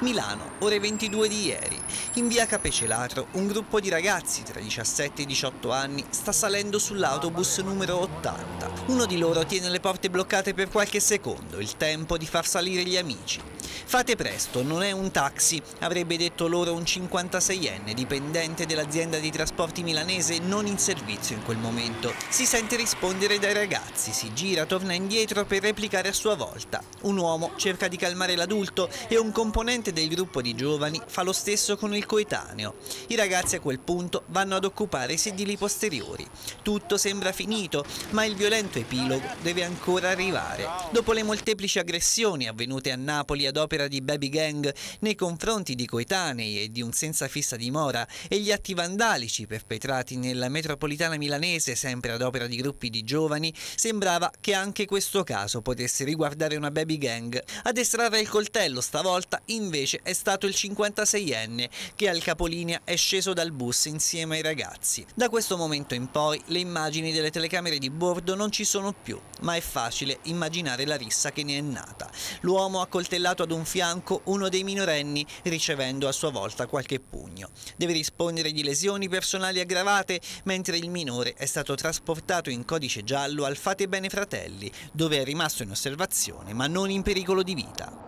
Milano, ore 22 di ieri. In via Capecelatro, un gruppo di ragazzi tra 17 e 18 anni sta salendo sull'autobus numero 80. Uno di loro tiene le porte bloccate per qualche secondo, il tempo di far salire gli amici. Fate presto, non è un taxi, avrebbe detto loro un 56enne dipendente dell'azienda di trasporti milanese non in servizio in quel momento. Si sente rispondere dai ragazzi, si gira, torna indietro per replicare a sua volta. Un uomo cerca di calmare l'adulto e un componente del gruppo di giovani fa lo stesso con il coetaneo. I ragazzi a quel punto vanno ad occupare i sedili posteriori. Tutto sembra finito, ma il violento epilogo deve ancora arrivare. Dopo le molteplici aggressioni avvenute a Napoli ad opera di baby gang nei confronti di coetanei e di un senza fissa dimora e gli atti vandalici perpetrati nella metropolitana milanese sempre ad opera di gruppi di giovani, sembrava che anche questo caso potesse riguardare una baby gang. Ad estrarre il coltello stavolta invece è stato il 56enne che al capolinea è sceso dal bus insieme ai ragazzi. Da questo momento in poi le immagini delle telecamere di bordo non ci sono più, ma è facile immaginare la rissa che ne è nata. L'uomo ha coltellato ad un fianco uno dei minorenni ricevendo a sua volta qualche pugno. Deve rispondere di lesioni personali aggravate mentre il minore è stato trasportato in codice giallo al Fate Bene Fratelli dove è rimasto in osservazione ma non in pericolo di vita.